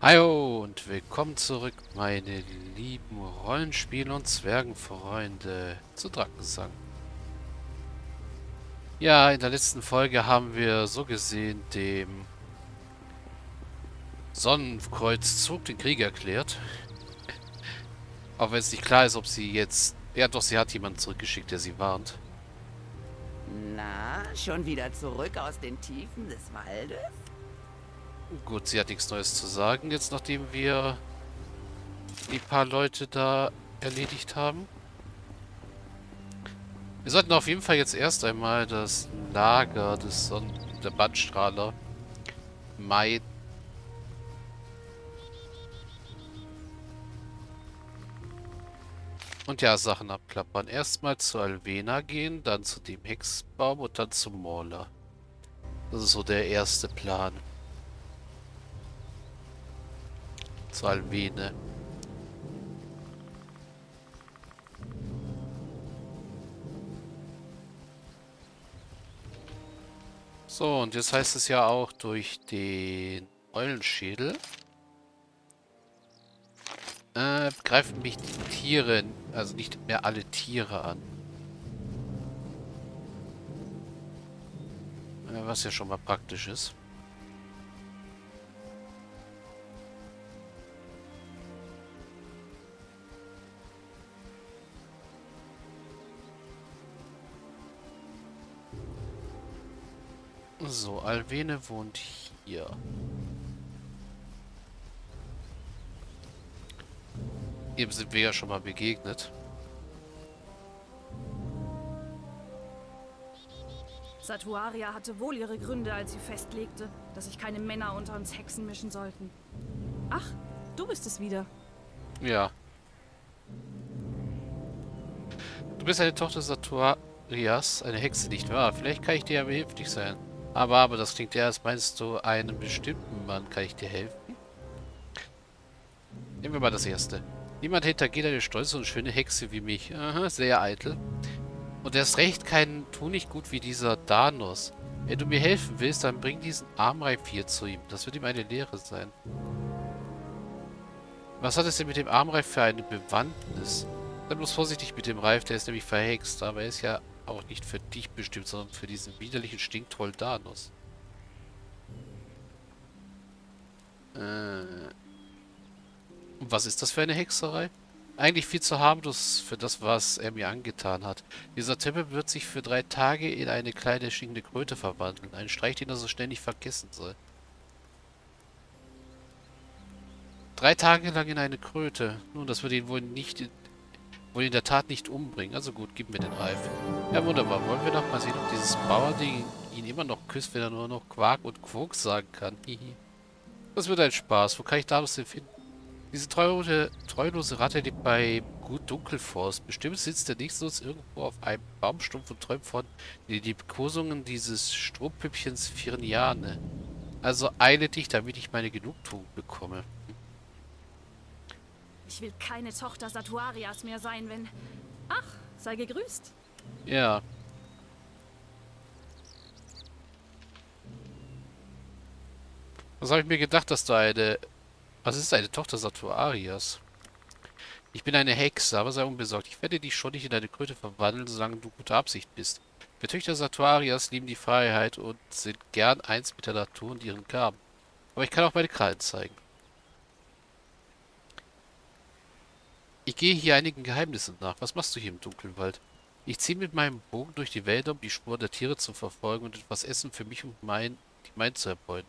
Hallo und willkommen zurück, meine lieben Rollenspiel- und Zwergenfreunde zu Drakensang. Ja, in der letzten Folge haben wir so gesehen dem Sonnenkreuzzug den Krieg erklärt. Auch wenn es nicht klar ist, ob sie jetzt... Ja doch, sie hat jemanden zurückgeschickt, der sie warnt. Na, schon wieder zurück aus den Tiefen des Waldes? Gut, sie hat nichts Neues zu sagen, jetzt nachdem wir die paar Leute da erledigt haben. Wir sollten auf jeden Fall jetzt erst einmal das Lager des Son der Bandstrahler meiden. Und ja, Sachen abklappern. Erstmal zu Alvena gehen, dann zu dem Hexbaum und dann zum Mauler. Das ist so der erste Plan. Salvine. So, und jetzt heißt es ja auch durch den Eulenschädel äh, greifen mich die Tiere, also nicht mehr alle Tiere an. Äh, was ja schon mal praktisch ist. So, Alvene wohnt hier. Eben sind wir ja schon mal begegnet. Satuaria hatte wohl ihre Gründe, als sie festlegte, dass sich keine Männer unter uns Hexen mischen sollten. Ach, du bist es wieder. Ja. Du bist eine Tochter Satuarias, eine Hexe, nicht wahr? Vielleicht kann ich dir ja behilflich sein. Aber, aber, das klingt ja, als meinst du, einem bestimmten Mann kann ich dir helfen? Nehmen wir mal das erste. Niemand hintergeht eine stolze und schöne Hexe wie mich. Aha, sehr eitel. Und erst recht kein tu wie dieser Danos. Wenn du mir helfen willst, dann bring diesen Armreif hier zu ihm. Das wird ihm eine Lehre sein. Was hat es denn mit dem Armreif für eine Bewandtnis? Sei bloß vorsichtig mit dem Reif, der ist nämlich verhext, aber er ist ja auch nicht für dich bestimmt, sondern für diesen widerlichen Stinktroll Danus. Äh. Und was ist das für eine Hexerei? Eigentlich viel zu harmlos für das, was er mir angetan hat. Dieser Tempel wird sich für drei Tage in eine kleine stinkende Kröte verwandeln. Ein Streich, den er so ständig vergessen soll. Drei Tage lang in eine Kröte. Nun, das wird ihn wohl nicht wohl in der Tat nicht umbringen. Also gut, gib mir den Reif. Ja, wunderbar. Wollen wir doch mal sehen, ob dieses Bauerding ihn immer noch küsst, wenn er nur noch Quark und Quok sagen kann. Hihi. Das wird ein Spaß. Wo kann ich Dados denn finden? Diese treulose, treulose Ratte lebt bei Gut Dunkelforst. Bestimmt sitzt er nichtsdestotrotz irgendwo auf einem Baumstumpf und träumt von den Liebkosungen dieses Strohpüppchens Firniane. Also eile dich, damit ich meine Genugtuung bekomme. Ich will keine Tochter Satuarias mehr sein, wenn... Ach, sei gegrüßt. Ja. Was habe ich mir gedacht, dass du eine... Was ist eine Tochter Satuarias? Ich bin eine Hexe, aber sei unbesorgt. Ich werde dich schon nicht in eine Kröte verwandeln, solange du gute Absicht bist. Wir Töchter Satuarias lieben die Freiheit und sind gern eins mit der Natur und ihren Gaben. Aber ich kann auch meine Krallen zeigen. Ich gehe hier einigen Geheimnissen nach. Was machst du hier im dunklen Wald? Ich ziehe mit meinem Bogen durch die Wälder, um die Spuren der Tiere zu verfolgen und etwas Essen für mich und mein, die mein zu erbeuten.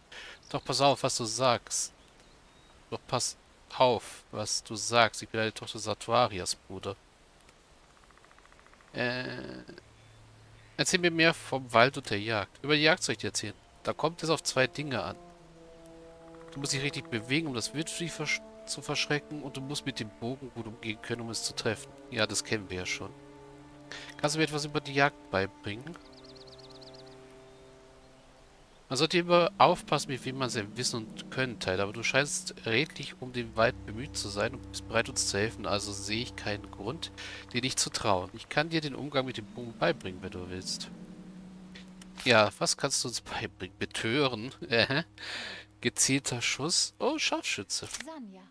Doch pass auf, was du sagst. Doch pass auf, was du sagst. Ich bin eine Tochter Satuarias, Bruder. Äh... Erzähl mir mehr vom Wald und der Jagd. Über die Jagd soll ich dir erzählen. Da kommt es auf zwei Dinge an. Du musst dich richtig bewegen, um das Wild zu verschrecken und du musst mit dem Bogen gut umgehen können, um es zu treffen. Ja, das kennen wir ja schon. Kannst du mir etwas über die Jagd beibringen? Man sollte immer aufpassen, mit wem man sein Wissen und Können teilt, aber du scheinst redlich um den Wald bemüht zu sein und bist bereit, uns zu helfen, also sehe ich keinen Grund, dir nicht zu trauen. Ich kann dir den Umgang mit dem Bogen beibringen, wenn du willst. Ja, was kannst du uns beibringen? Betören? Gezielter Schuss. Oh, Scharfschütze. Sanja.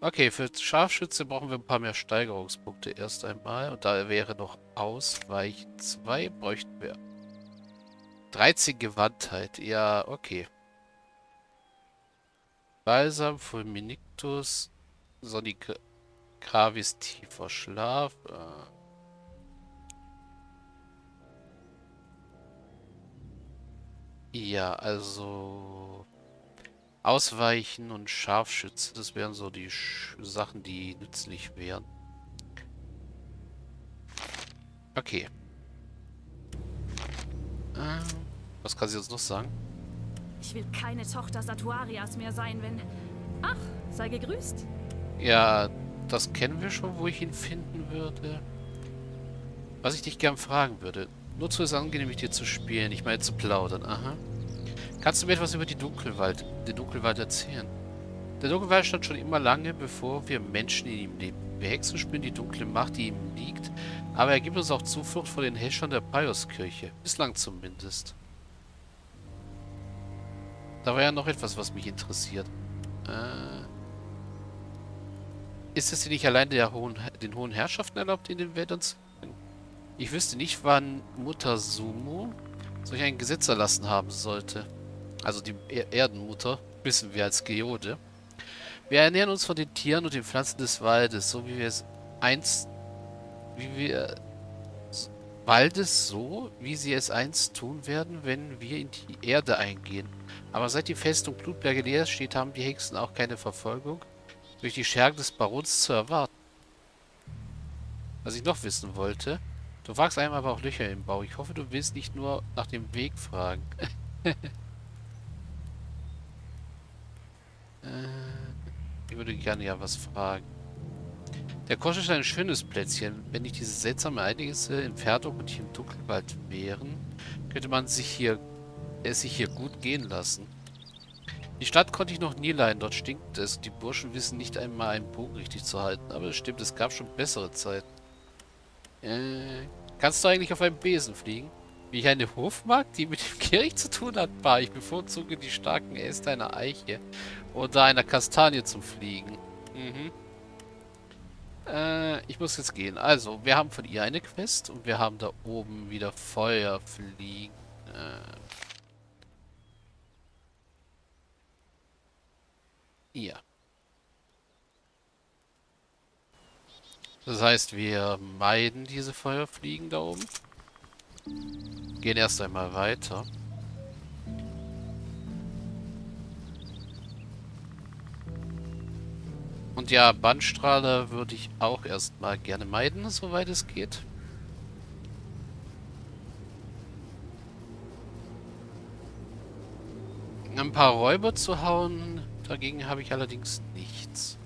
Okay, für Scharfschütze brauchen wir ein paar mehr Steigerungspunkte erst einmal. Und da wäre noch Ausweichen 2, bräuchten wir 13 Gewandtheit. Ja, okay. Balsam, Fulminictus, Sonic Gravis, tiefer Schlaf. Äh. Ja, also Ausweichen und Scharfschütze, das wären so die Sch Sachen, die nützlich wären. Okay. Ähm, was kann sie uns noch sagen? Ich will keine Tochter Satuarias mehr sein, wenn... Ach, sei gegrüßt. Ja, das kennen wir schon, wo ich ihn finden würde. Was ich dich gern fragen würde. Nur zu es angenehm, mit dir zu spielen, ich meine zu plaudern. Aha. Kannst du mir etwas über die Dunkelwald, den Dunkelwald erzählen? Der Dunkelwald stand schon immer lange, bevor wir Menschen in ihm lebten. Wir Hexen spüren die dunkle Macht, die ihm liegt, aber er gibt uns auch Zuflucht vor den Häschern der Pioskirche. Bislang zumindest. Da war ja noch etwas, was mich interessiert. Äh, ist es dir nicht allein hohen, den hohen Herrschaften erlaubt, in den Wäldern zu gehen? Ich wüsste nicht, wann Mutter Sumo solch ein Gesetz erlassen haben sollte. Also die er Erdenmutter, wissen wir als Geode. Wir ernähren uns von den Tieren und den Pflanzen des Waldes, so wie wir es einst... Wie wir... Waldes so, wie sie es einst tun werden, wenn wir in die Erde eingehen. Aber seit die Festung Blutberge leer steht, haben die Hexen auch keine Verfolgung durch die Schergen des Barons zu erwarten. Was ich noch wissen wollte, du wagst einem aber auch Löcher im Bau. Ich hoffe, du willst nicht nur nach dem Weg fragen. äh, ich würde gerne ja was fragen. Der Kosch ist ein schönes Plätzchen. Wenn nicht diese seltsamen Ereignisse in Ferdung und hier im Dunkelwald wären, könnte man sich hier es sich hier gut gehen lassen. Die Stadt konnte ich noch nie leiden, dort stinkt es. Die Burschen wissen nicht einmal einen Bogen richtig zu halten. Aber es stimmt, es gab schon bessere Zeiten. Äh, kannst du eigentlich auf einem Besen fliegen? Wie eine Hofmagd, die mit dem Gericht zu tun hat, war. Ich bevorzuge die starken Äste einer Eiche oder einer Kastanie zum Fliegen. Mhm. Äh, ich muss jetzt gehen. Also, wir haben von ihr eine Quest und wir haben da oben wieder Feuer fliegen. Äh, Ja. Das heißt, wir meiden diese Feuerfliegen da oben. Gehen erst einmal weiter. Und ja, Bandstrahler würde ich auch erstmal gerne meiden, soweit es geht. Ein paar Räuber zu hauen, Dagegen habe ich allerdings nichts.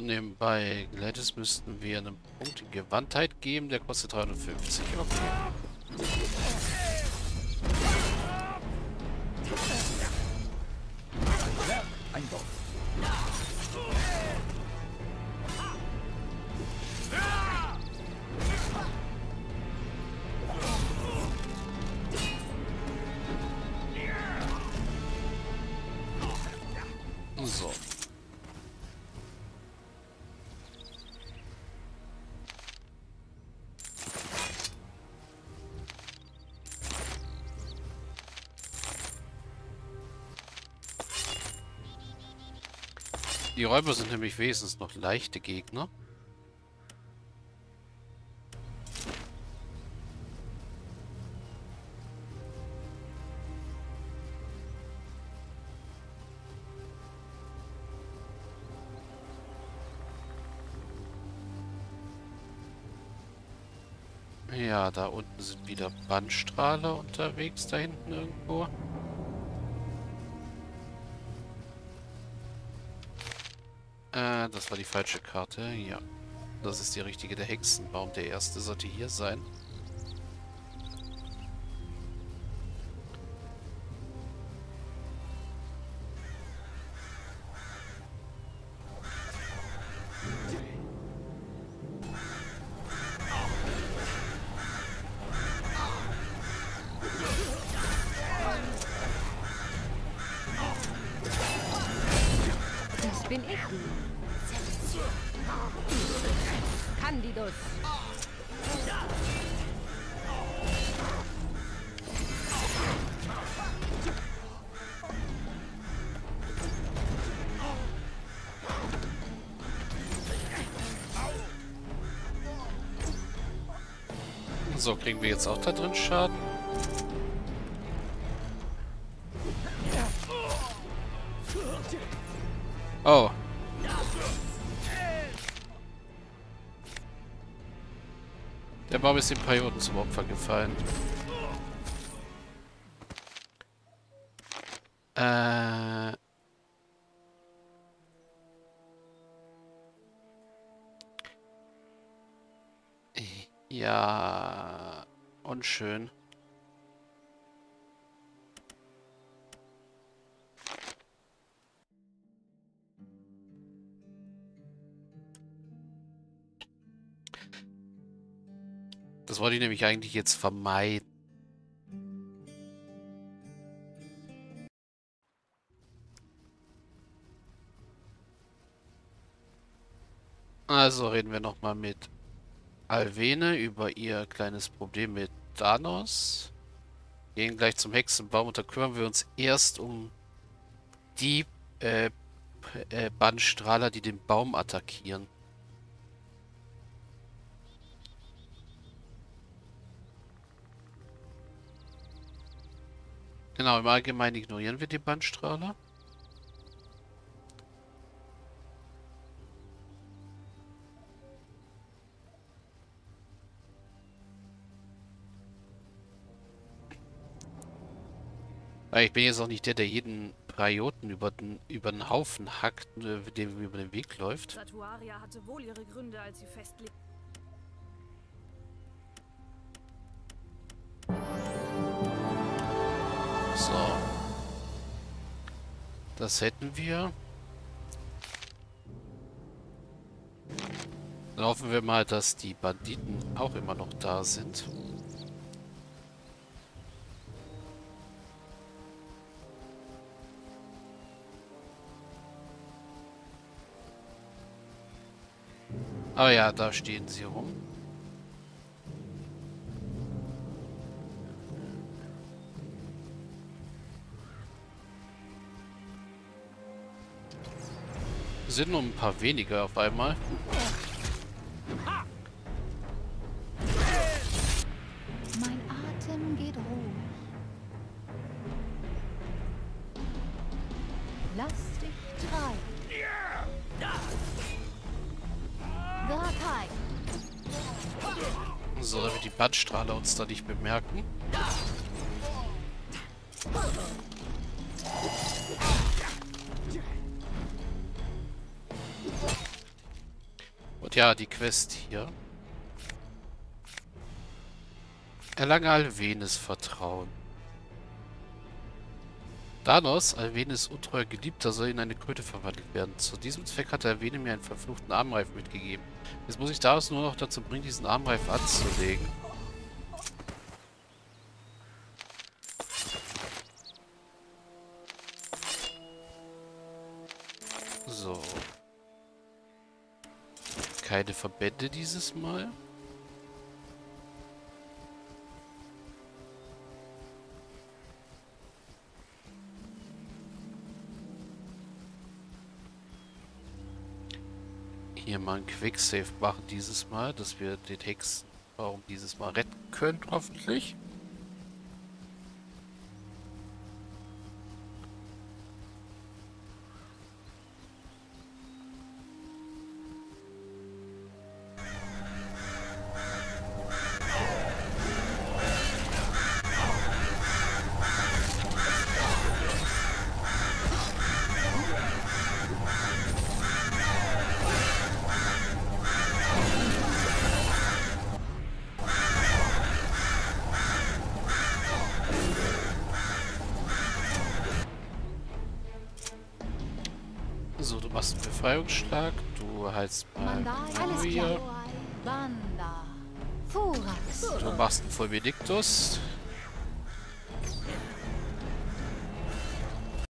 Und nebenbei Gladys müssten wir einen Punkt in Gewandtheit geben. Der kostet 350. Okay. Die Räuber sind nämlich wenigstens noch leichte Gegner. Ja, da unten sind wieder Bandstrahler unterwegs, da hinten irgendwo. Die falsche Karte. Ja. Das ist die richtige. Der Hexenbaum. Der erste sollte hier sein. So, kriegen wir jetzt auch da drin Schaden? Oh. Der Baum ist den Perioden zum Opfer gefallen. Äh... Ja, unschön. Das wollte ich nämlich eigentlich jetzt vermeiden. Also reden wir nochmal mit Alvene über ihr kleines Problem mit Thanos. Gehen gleich zum Hexenbaum und da kümmern wir uns erst um die äh, äh, Bannstrahler, die den Baum attackieren. Genau, im Allgemeinen ignorieren wir die Bannstrahler. Weil ich bin jetzt auch nicht der, der jeden Prioten über den, über den Haufen hackt, äh, dem über den Weg läuft. Satuaria hatte wohl ihre Gründe, als sie festlegte. So. Das hätten wir. Dann hoffen wir mal, dass die Banditen auch immer noch da sind. Ah ja, da stehen sie rum. Sind nur ein paar weniger auf einmal. So, damit die Bandstrahler uns da nicht bemerken. Und ja, die Quest hier. Erlange Alvenes Vertrauen. Thanos, Alvenes untreuer Geliebter, soll in eine Kröte verwandelt werden. Zu diesem Zweck hat Alvene mir einen verfluchten Armreif mitgegeben. Jetzt muss ich Thanos nur noch dazu bringen, diesen Armreif anzulegen. So. Keine Verbände dieses Mal. Hier mal ein Quicksave machen dieses Mal, dass wir den Hexenbaum dieses Mal retten können, hoffentlich. Befreiungsschlag. Du heilst mal. Maria. Du machst einen Fulminictus.